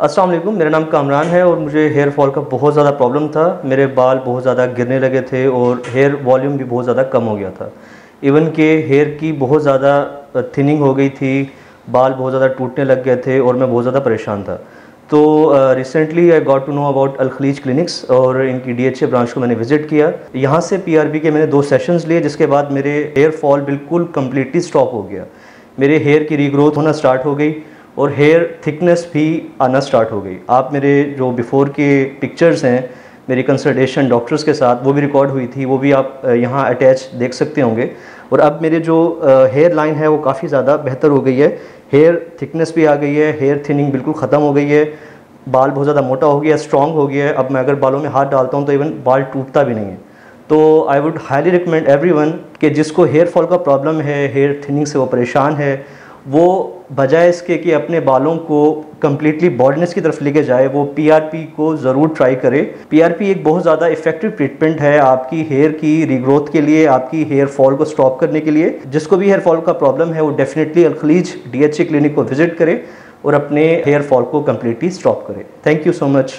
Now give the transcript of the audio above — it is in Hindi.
अस्सलाम वालेकुम, मेरा नाम कामरान है और मुझे हेयर फॉल का बहुत ज़्यादा प्रॉब्लम था। मेरे बाल बहुत ज़्यादा गिरने लगे थे और हेयर वॉल्यूम भी बहुत ज़्यादा कम हो गया था। इवन के हेयर की बहुत ज़्यादा थिनिंग हो गई थी, बाल बहुत ज़्यादा टूटने लग गए थे और मैं बहुत ज़्यादा परेशान था। तो recently I got to know about Alkhaleej clinics और इनकी डी एच ए ब्रांच को मैंने विज़िट किया। यहाँ से पी आर बी के मैंने दो सेशंस लिए, जिसके बाद मेरे हेयर फॉल बिल्कुल कम्प्लीटली स्टॉप हो गया। मेरे हेयर की रीग्रोथ होना स्टार्ट हो गई। और हेयर थिकनेस भी आना स्टार्ट हो गई। आप मेरे जो बिफ़ोर के पिक्चर्स हैं, मेरी कंसल्टेशन डॉक्टर्स के साथ, वो भी रिकॉर्ड हुई थी, वो भी आप यहाँ अटैच देख सकते होंगे। और अब मेरे जो हेयर लाइन है, वो काफ़ी ज़्यादा बेहतर हो गई है। हेयर थिकनेस भी आ गई है हेयर थिनिंग बिल्कुल ख़त्म हो गई है। बाल बहुत ज़्यादा मोटा हो गया स्ट्रॉन्ग हो गया है। अब मैं अगर बालों में हाथ डालता हूँ तो इवन बाल टूटता भी नहीं है। तो I would highly recommend everyone कि जिसको हेयर फॉल का प्रॉब्लम है हेयर थिनिंग से वो परेशान है वो बजाय इसके कि अपने बालों को कम्प्लीटली बॉडनेस की तरफ़ लेके जाए, वो पीआरपी को ज़रूर ट्राई करे। पीआरपी एक बहुत ज़्यादा इफ़ेक्टिव ट्रीटमेंट है आपकी हेयर की रीग्रोथ के लिए, आपकी हेयर फॉल को स्टॉप करने के लिए। जिसको भी हेयर फॉल का प्रॉब्लम है, वो डेफिनेटली अलखलीज डीएचए क्लिनिक को विज़िट करे और अपने हेयर फॉल को कम्प्लीटली स्टॉप करे। Thank you so much